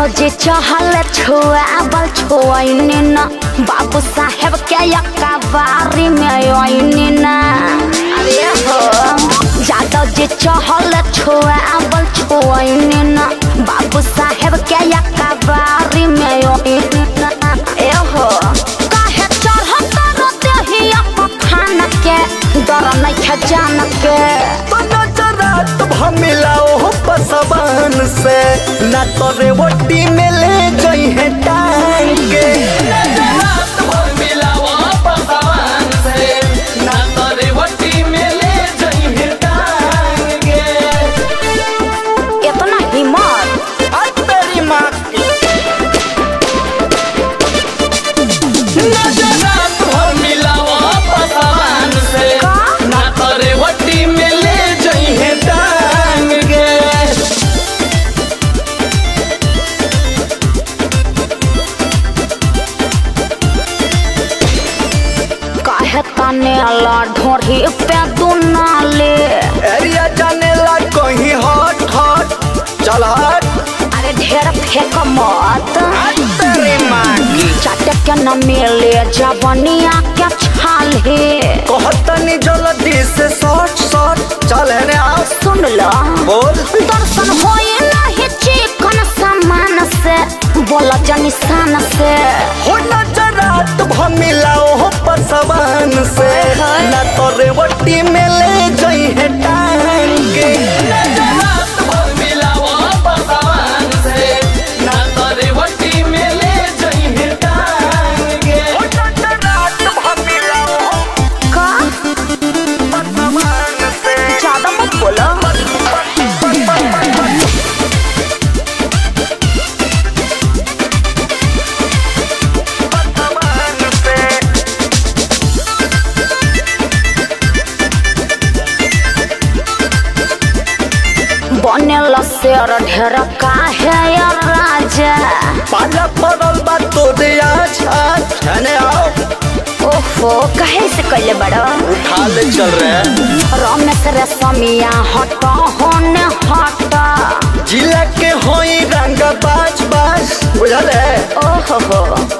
जादो जे चहल छुआबल छुआइने न बाबू साहेब के यकाबारी में आइने न अरे हो जादो जे चहल छुआबल छुआइने न बाबू साहेब के यकाबारी में आइने न ए हो काहे चढ़त रहते ही खान के डर खजान के रात भर मिलावा पसवान से। ना तोरे वटी में ले जई है टांग के। तने अला ढोरी पे दुनाले। एरिया जाने ला कहीं हट हट चल हट अरे ढेर फेंक मत। तेरी माँ की चाटे के न मिले जवनिया के छाले। कहतनी जल्दी से शॉर्ट शॉर्ट चल है आओ सुन लो। बोल। दर्शन होए नहीं चिकन सामान से। बोला जनिसान से। हो नजरात भमिलाओ हो पसवान बनेल शेर ढेर काहे राजा। पाला पड़ल बा तोरे आज है आओ। ओहो कहे से कैले बड़ो? उठा ले चल रहे रमेश रे समिया हट होने हट। जिला के होई रंग बाज बाज बुझल है? ओहो हो।